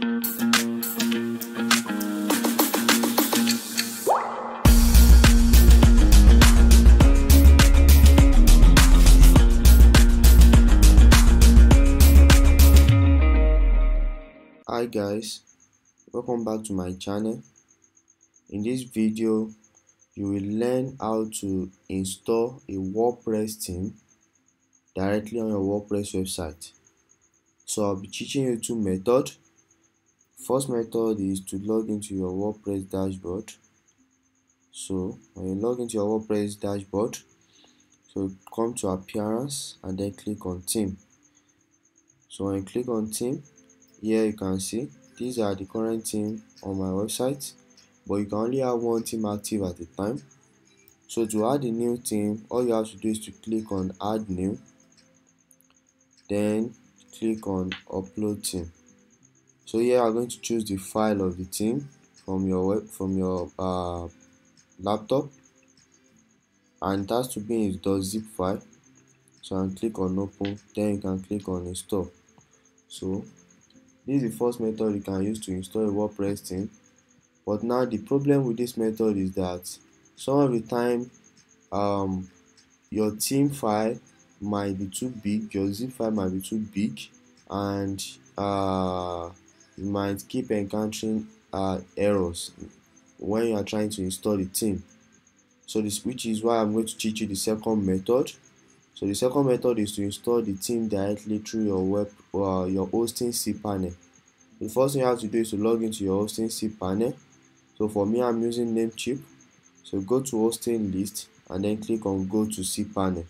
hi guys welcome back to my channel. In this video you will learn how to install a wordpress theme directly on your wordpress website. So i'll be teaching you two methods first method is to log into your wordpress dashboard. So when you log into your wordpress dashboard so come to appearance and then click on theme. So when you click on theme here you can see these are the current theme on my website but you can only have one theme active at a time. So to add a new theme all you have to do is to click on add new then click on upload theme so here i'm going to choose the file of the theme from your web from your uh, laptop. And it has to be in zip file. So i click on open then you can click on install. So this is the first method you can use to install a WordPress theme. But now the problem with this method is that some of the time um, your theme file might be too big, your zip file might be too big, and uh, you might keep encountering uh, errors when you are trying to install the theme. So this which is why I'm going to teach you the second method. So the second method is to install the theme directly through your web uh, your hosting cPanel. The first thing you have to do is to log into your hosting cPanel. So for me, I'm using Namecheap. So go to hosting list and then click on go to cPanel.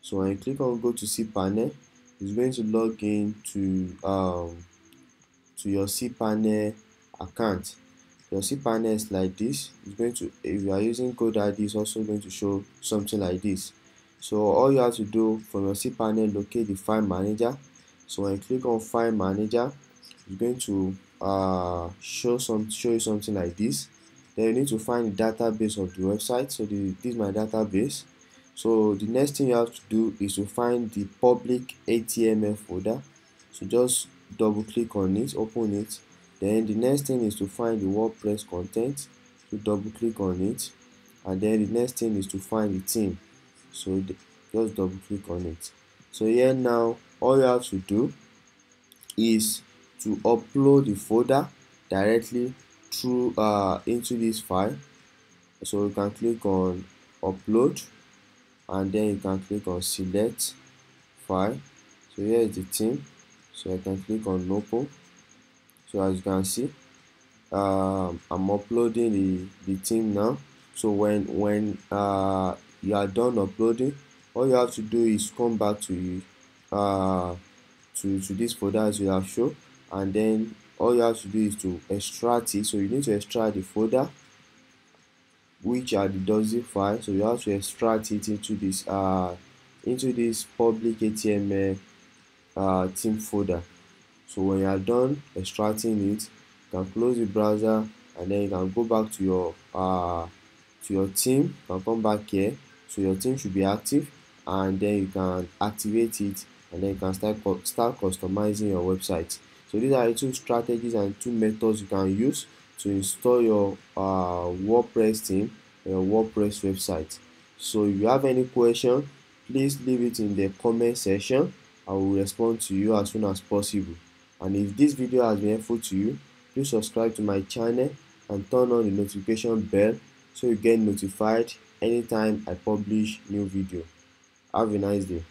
So when you click on go to cPanel, it's going to log in to um, to your cPanel account. Your cPanel is like this. It's going to if you are using GoDaddy, it's also going to show something like this. So all you have to do from your cPanel, locate the file manager so when you click on file manager it's going to uh, show some show you something like this then you need to find the database of the website so the, this is my database so the next thing you have to do is to find the public html folder so just double click on it open it. Then the next thing is to find the wordpress content. So double click on it and then the next thing is to find the theme. So just double click on it. So here now all you have to do is to upload the folder directly through uh, into this file. So you can click on upload and then you can click on select file. So here is the theme so I can click on open so as you can see um, I'm uploading the, the theme now. So when when uh, you are done uploading all you have to do is come back to uh, to, to this folder as you have shown. And then all you have to do is to extract it. So you need to extract the folder which are the .zip file. So you have to extract it into this uh into this public html uh, theme folder. So when you are done extracting it you can close the browser and then you can go back to your uh to your theme you can come back here. So your theme should be active and then you can activate it and then you can start start customizing your website. So these are the two strategies and two methods you can use to install your uh, wordpress theme your wordpress website. So if you have any question please leave it in the comment section i will respond to you as soon as possible. And if this video has been helpful to you please subscribe to my channel and turn on the notification bell so you get notified anytime i publish new video. Have a nice day